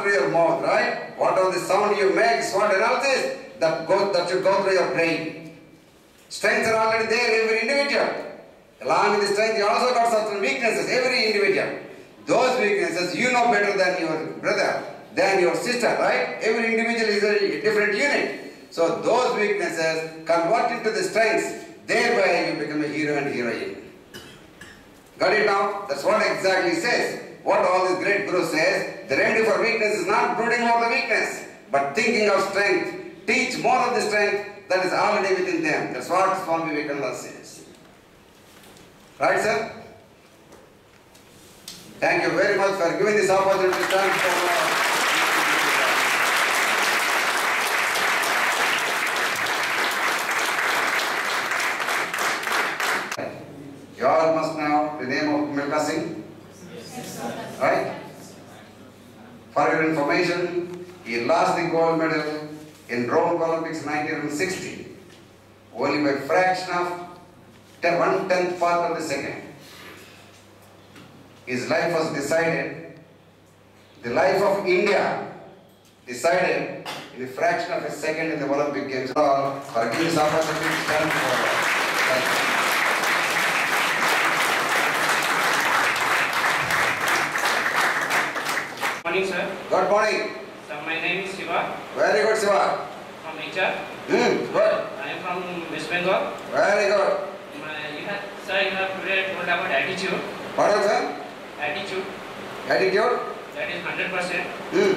through your mouth, right? Whatever the sound you make what analysis that goes that should go through your brain. Strengths are already there, every individual. Along with the strength, you also got certain weaknesses, every individual. Those weaknesses you know better than your brother, than your sister, right? Every individual is a different unit. So those weaknesses convert into the strengths, thereby you become a hero and heroine. Got it now? That's what exactly says. What all this great guru says, the remedy for weakness is not brooding over the weakness, but thinking of strength. Teach more of the strength that is already within them. That's what Swami Vivekananda says. Right, sir? Thank you very much for giving this opportunity to stand for. You all must know the name of Milkha Singh. Right? For your information, he lost the gold medal in Rome Olympics 1960 only by fraction of one-tenth part of the second. His life was decided, the life of India decided in a fraction of a second in the Olympic Games. For giving Morning. So my name is Shiva Very good, Shiva. from HR. Hmm, good. I am from West Bengal. Very good. My, you have, sir, you have today told about attitude. What sir? Attitude, Attitude? that is 100%. Hmm.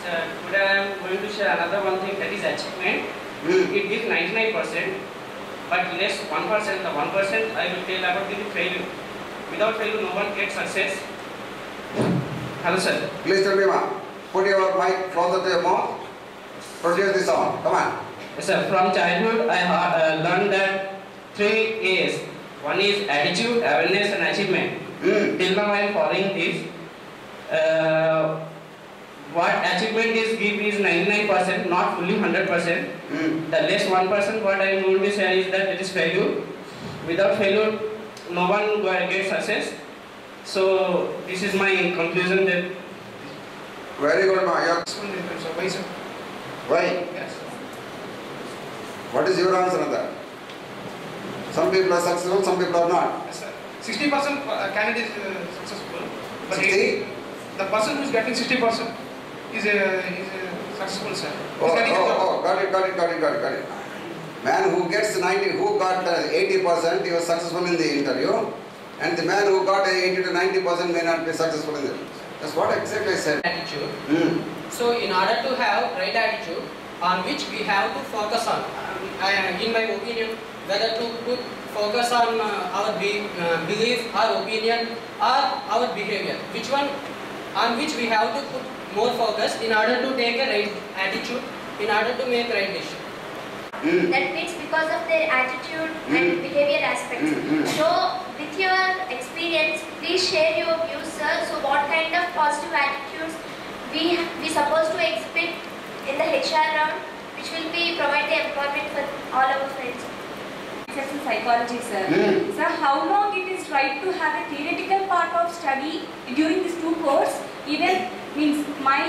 Sir, today I am going to share another one thing that is achievement. Hmm. It gives 99%, but less 1%. The 1% I will tell about the failure. Without failure, no one gets success. Hello, sir. Please tell me, ma. Put your mic closer to your mouth. Produce the sound. Come on. Yes, sir. From childhood, I uh, learned that three A's. One is attitude, awareness, and achievement. Hmm. Till now, I am following this. Uh, what achievement is give is 99%, not fully 100%. Hmm. The less 1%, what I am going to say is that it is failure. Without failure, no one will get success. So, this is my conclusion that Very good, ma. Your- So, why, sir? Why? Yes. What is your answer on that? Some people are successful, some people are not. Yes, sir. Sixty percent candidate is uh, successful, but 60? he- the person who is getting sixty percent is a is a successful, sir. Oh, oh, oh, got it, got it, got it, got it, got it. Man who gets 90, who got uh, 80%, he was successful in the interview. And the man who got uh, 80 to 90% may not be successful in the That's what exactly I said. attitude. Hmm. So in order to have right attitude on which we have to focus on, I, in my opinion, whether to put focus on uh, our be, uh, belief, our opinion or our behavior, which one on which we have to put more focus in order to take a right attitude, in order to make right decision. Hmm. That means because of their attitude Mm. and behavior aspects. Mm, mm. So, with your experience, please share your views, sir. So, what kind of positive attitudes we we supposed to expect in the HR round, which will be provide the employment for all our friends. Research in psychology, sir. Sir, how long it is right to have a theoretical part of study during these two course? Even means my,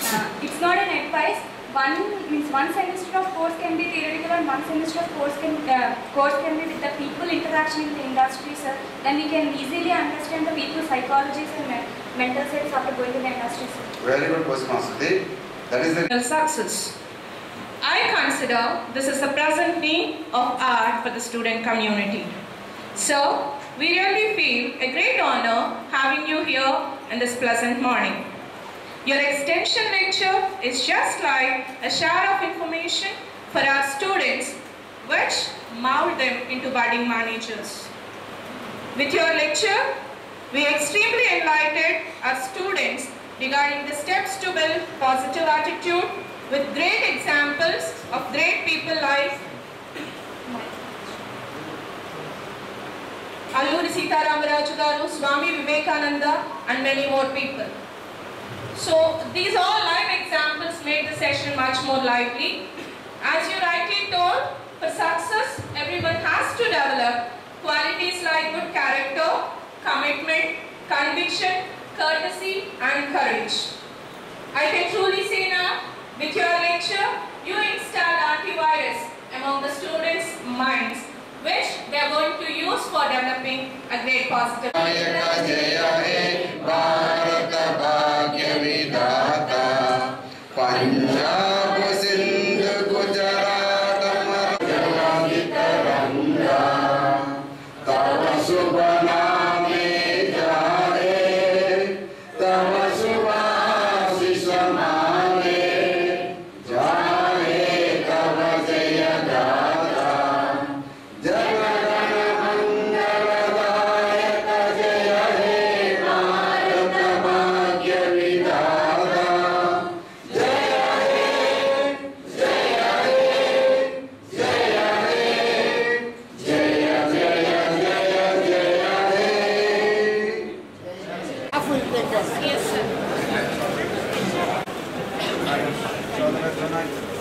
uh, it's not an advice. One means one semester of course can be theoretical and one semester of course can uh, course can be with the people interaction in the industry, sir. Then we can easily understand the people psychologies and me- mental science after going to the industry, sir. Very good question, Masudi. That is the success. I consider this is the present need of art for the student community. So, we really feel a great honor having you here in this pleasant morning. Your extension lecture is just like a share of information for our students which mold them into budding managers. With your lecture, we extremely enlightened our students regarding the steps to build positive attitude with great examples of great people like Alluri Sitaramraju garu, Swami Vivekananda and many more people. So these all live examples made the session much more lively. As you rightly told, for success, everyone has to develop qualities like good character, commitment, conviction, courtesy and courage. I can truly say now, with your lecture, you installed antivirus among the students' minds, which they are going to use for developing a great positive. Yes, sir.